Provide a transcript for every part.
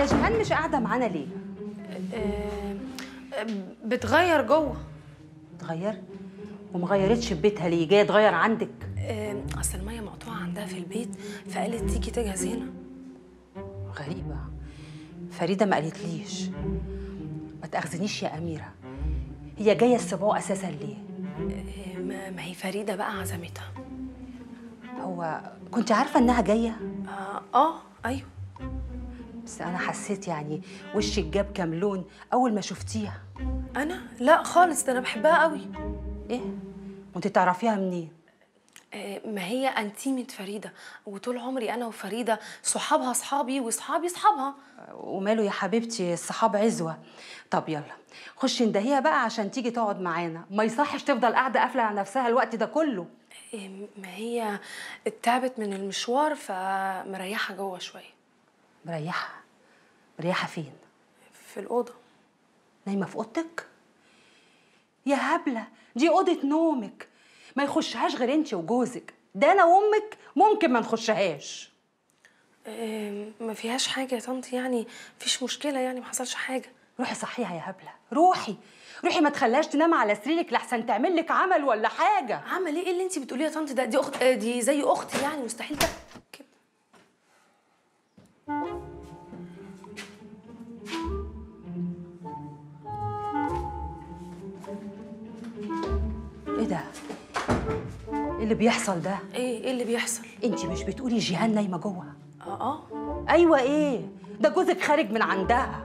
هي جيهان مش قاعدة معانا ليه؟ آه، بتغير جوه. تغير؟ ومغيرتش في بيتها ليه؟ جاية تغير عندك. آه، أصل المية مقطوعة عندها في البيت فقالت تيجي تجهز هنا غريبة. فريدة ما قالتليش. ما تأخذنيش يا أميرة. هي جاية السبوع أساسا ليه؟ آه، ما ما هي فريدة بقى عزمتها. هو كنت عارفة إنها جاية؟ آه, آه أيوه. بس أنا حسيت يعني وشك جاب كام لون أول ما شفتيها. أنا؟ لا خالص ده أنا بحبها قوي. إيه؟ وانت تعرفيها منين؟ آه، ما هي أنتيمة فريدة وطول عمري أنا وفريدة صحابها صحابي وصحابي صحابها وماله يا حبيبتي الصحاب عزوة. طب يلا خشي ندهيها بقى عشان تيجي تقعد معانا. ما يصحش تفضل قاعدة قافلة على نفسها الوقت ده كله. آه، ما هي تعبت من المشوار فمريحة جوه شوية. مريحة. مريحة فين؟ في الأوضة. نايمة في أوضتك؟ يا هبلة دي أوضة نومك. ما يخشهاش غير أنت وجوزك. ده أنا وأمك ممكن ما نخشهاش. ما فيهاش حاجة يا طنط يعني مفيش مشكلة يعني ما حصلش حاجة. روحي صحيها يا هبلة. روحي. روحي ما تخليهاش تنام على سريرك لحسن تعمل لك عمل ولا حاجة. عمل إيه إيه اللي أنت بتقوليه يا طنط؟ ده دي أخت آه، دي زي أختي يعني مستحيل ده إيه ده? إيه اللي بيحصل ده؟ إيه إيه اللي بيحصل؟ انت مش بتقولي جيهان نايمة جوه؟ آه آه. أيوه إيه؟ ده جوزك خارج من عندها.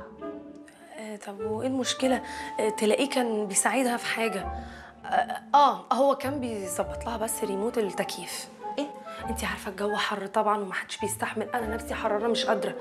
آه، طب وإيه المشكلة؟ آه، تلاقيه كان بيساعدها في حاجة. آه, آه هو كان بيظبط لها بس ريموت التكييف. إيه؟ انت عارفة الجو حر طبعا ومحدش بيستحمل، أنا نفسي حرانة مش قادرة.